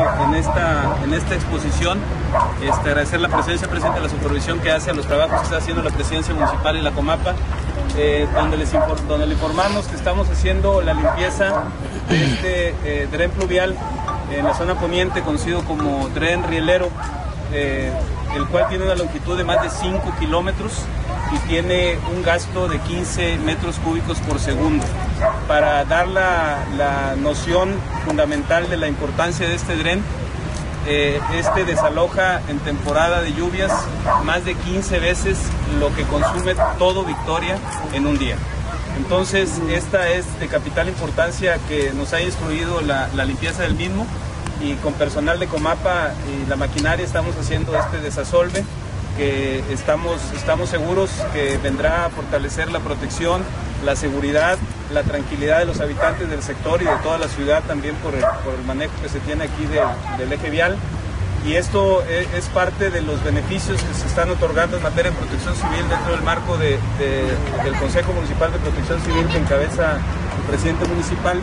en esta, en esta exposición. Este, agradecer la presencia presente, la supervisión que hace a los trabajos que está haciendo la presidencia municipal y la Comapa, eh, donde, les donde le informamos que estamos haciendo la limpieza de este eh, dren pluvial en la zona poniente, conocido como dren rielero, eh, el cual tiene una longitud de más de 5 kilómetros y tiene un gasto de 15 metros cúbicos por segundo. Para dar la, la noción fundamental de la importancia de este dren, eh, este desaloja en temporada de lluvias más de 15 veces lo que consume todo Victoria en un día. Entonces, esta es de capital importancia que nos haya instruido la, la limpieza del mismo y con personal de Comapa y la maquinaria estamos haciendo este desasolve que estamos, estamos seguros que vendrá a fortalecer la protección, la seguridad, la tranquilidad de los habitantes del sector y de toda la ciudad también por el, por el manejo que se tiene aquí de, del eje vial. Y esto es, es, parte de los beneficios que se están otorgando en materia de protección civil dentro del marco de, del Consejo Municipal de Protección Civil que encabeza el presidente municipal.